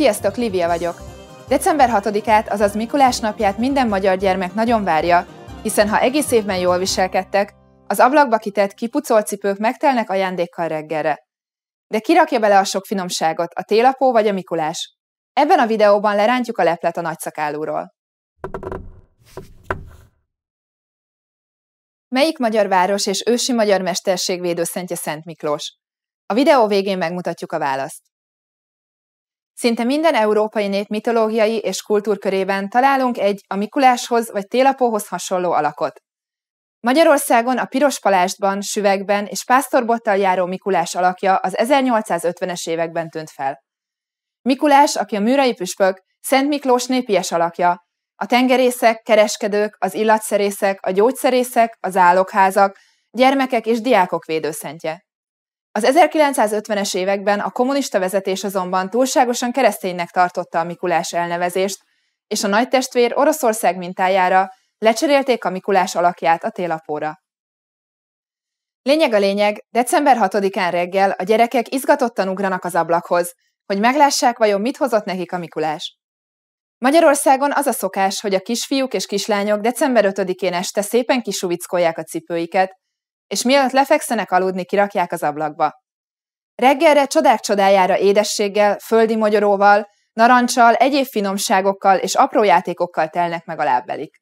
Sziasztok, Lívia vagyok! December 6-át, azaz Mikulás napját minden magyar gyermek nagyon várja, hiszen ha egész évben jól viselkedtek, az ablakba kitett kipucolt cipők megtelnek ajándékkal reggelre. De kirakja bele a sok finomságot, a télapó vagy a Mikulás? Ebben a videóban lerántjuk a leplet a nagyszakálúról. Melyik magyar város és ősi magyar mesterség védőszentje Szent Miklós? A videó végén megmutatjuk a választ. Szinte minden európai nép mitológiai és kultúrkörében találunk egy a Mikuláshoz vagy télapóhoz hasonló alakot. Magyarországon a piros palástban, süvegben és pásztorbottal járó Mikulás alakja az 1850-es években tűnt fel. Mikulás, aki a műrai püspök, Szent Miklós népies alakja, a tengerészek, kereskedők, az illatszerészek, a gyógyszerészek, az álokházak, gyermekek és diákok védőszentje. Az 1950-es években a kommunista vezetés azonban túlságosan kereszténynek tartotta a Mikulás elnevezést, és a nagy testvér Oroszország mintájára lecserélték a Mikulás alakját a télapóra. Lényeg a lényeg, december 6-án reggel a gyerekek izgatottan ugranak az ablakhoz, hogy meglássák vajon mit hozott nekik a Mikulás. Magyarországon az a szokás, hogy a kisfiúk és kislányok december 5-én este szépen kisuvickolják a cipőiket, és mielőtt lefekszenek aludni, kirakják az ablakba. Reggelre csodák csodájára édességgel, földi magyaróval, narancsal, egyéb finomságokkal és apró játékokkal telnek meg a lábbelik.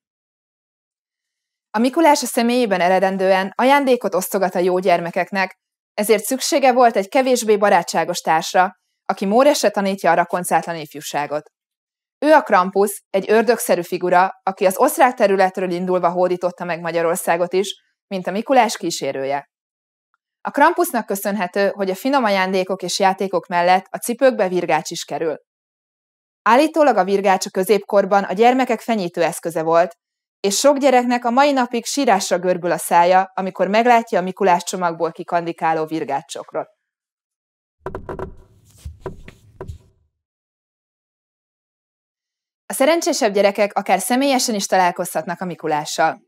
A Mikulás a személyében eredendően ajándékot osztogat a jó gyermekeknek, ezért szüksége volt egy kevésbé barátságos társra, aki Móresre tanítja a rakoncátlan ifjúságot. Ő a Krampus, egy ördögszerű figura, aki az osztrák területről indulva hódította meg Magyarországot is, mint a Mikulás kísérője. A Krampusnak köszönhető, hogy a finom ajándékok és játékok mellett a cipőkbe virgács is kerül. Állítólag a virgács a középkorban a gyermekek fenyítő eszköze volt, és sok gyereknek a mai napig sírásra görbül a szája, amikor meglátja a Mikulás csomagból kikandikáló virgácsokrot. A szerencsésebb gyerekek akár személyesen is találkozhatnak a Mikulással.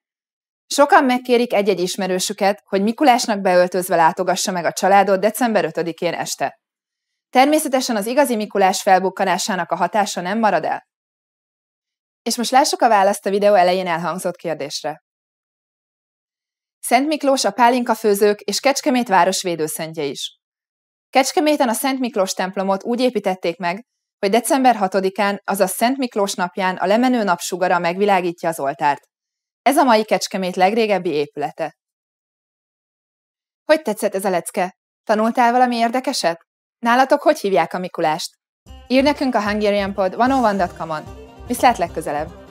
Sokan megkérik egy-egy ismerősüket, hogy Mikulásnak beöltözve látogassa meg a családot december 5-én este. Természetesen az igazi Mikulás felbukkanásának a hatása nem marad el. És most lássuk a választ a videó elején elhangzott kérdésre. Szent Miklós a pálinka főzők és Kecskemét város védőszentje is. Kecskeméten a Szent Miklós templomot úgy építették meg, hogy december 6-án, azaz Szent Miklós napján a lemenő napsugara megvilágítja az oltárt. Ez a mai Kecskemét legrégebbi épülete. Hogy tetszett ez a lecke? Tanultál valami érdekeset? Nálatok hogy hívják a Mikulást? Ír nekünk a hungarianpod 101.com-on. Viszlát legközelebb!